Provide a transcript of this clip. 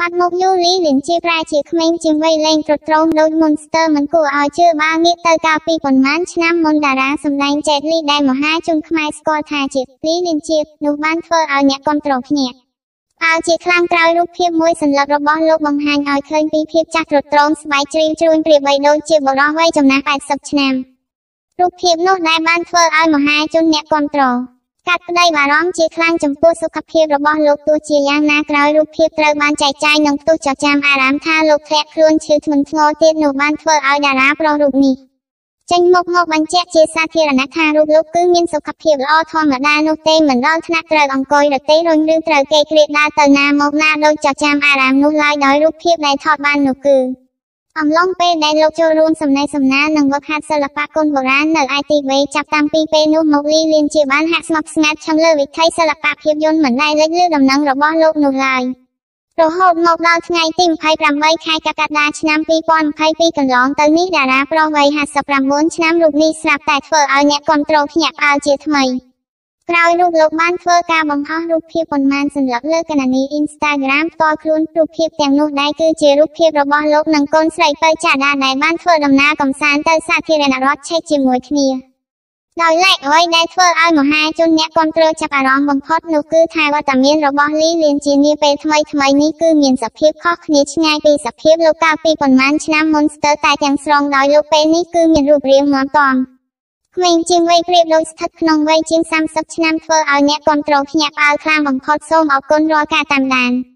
បាត់មុខយូលីលិនជាប្រែជាក្មេងជាងវ័យលេងត្រត្រងដូច Monster មិនគួរឲ្យជឿបើងាកទៅកាលពីប៉ុន្មានឆ្នាំមុនតារាសម្ដែង Jet Li ដែលមហាជនខ្មែរស្គាល់ថាជាលីលិនជានោះបានធ្វើឲ្យអ្នកគ្រប់គ្រងភ្ញាក់អើជាខ្លាំងក្រោយរូបភាពមួយសន្លឹករបស់លោកបង្ហាញឲ្យឃើញពីភាពចាស់ត្រត្រងស្បែកជ្រីវជ្រួញប្រៀបបីដូចជាបុរសវ័យចំណាស់80ឆ្នាំរូបភាពនោះដែលបានធ្វើឲ្យមហាជនអ្នកគ្រប់គ្រង កាត់ក្តីបារម្ភជាខ្លាំងចំពោះសុខភាពរបស់លោកទោះជាយ៉ាងណាក្រោយរូបភាពត្រូវបានចែកចាយនឹងផ្ទុះចចាមអារម្មណ៍ថាលោកធ្លាក់ខ្លួនឈឺធ្ងន់ធ្ងរទៀតនោះបានធ្វើឲ្យតារាប្រុសរូបនេះចេញមកមកបញ្ជាក់ជាសាធារណៈថារូបលោកគឺមានសុខភាពល្អធម្មតានោះទេមិនដល់ថ្នាក់ត្រូវអង្គុយរទេះរុញឬត្រូវគេគ្រៀតដើរទៅណាមកណាដោយចចាមអារម្មណ៍នោះឡើយដោយរូបភាពដែលថតបាននោះគឺ អំឡុងពេលដែលលោកចូលរួមសំណេះសំណាលនិងវឹកហាត់សិល្បៈគុនបុរាណនៅ ITV ចាប់តាំងពីពេលនោះមកលីលៀនជាបានហាក់ស្ងប់ស្ងាត់ឆឹងលើវិថីសិល្បៈភាពយន្តមិនដែលលេចលើដំណឹងរបស់លោកនោះឡើយរហូតមកដល់ថ្ងៃទី28ខែកក្កដាឆ្នាំ2022កន្លងទៅនេះតារាប្រុសវ័យ59ឆ្នាំរូបនេះស្រាប់តែធ្វើឲ្យអ្នកគ្រប់គ្រងភ្ញាក់ផ្អើលជាថ្មី។ ក្រោយរូបលោកបានធ្វើការបង្ហោះរូបភាពប៉ុន្មានសន្លឹកលើគណនី Instagram ផ្ទាល់ខ្លួនរូបភាពទាំងនោះដែរគឺជារូបភាពរបស់លោកនិងកូនស្រីពៅចាដាដែលបានធ្វើដំណើរកំសាន្តទៅសាធារណរដ្ឋឆេកជាមួយគ្នាដោយឡែកអ្វីដែលធ្វើឲ្យមហាជនអ្នកគ្រប់គ្រងចាប់អារម្មណ៍បំផុតនោះគឺថាវត្តមានរបស់លីលៀនជានាពេលថ្មីថ្មីនេះគឺមានសភាពខុសគ្នាឆ្ងាយពីសភាពលោកកាលពីប៉ុន្មានឆ្នាំមុនស្ទើរតែទាំងស្រុងដោយលោកពេលនេះគឺមានរូបរាងមាំទាំ ក្មេងជាងវ័យប្រៀបដូចស្ថិតក្នុងវ័យជាង30ឆ្នាំធ្វើឲ្យអ្នកគ្រប់គ្រងភ្ញាក់ផ្អើលខ្លាំងបំផុតសូមអរគុណរាល់ការតាមដាន។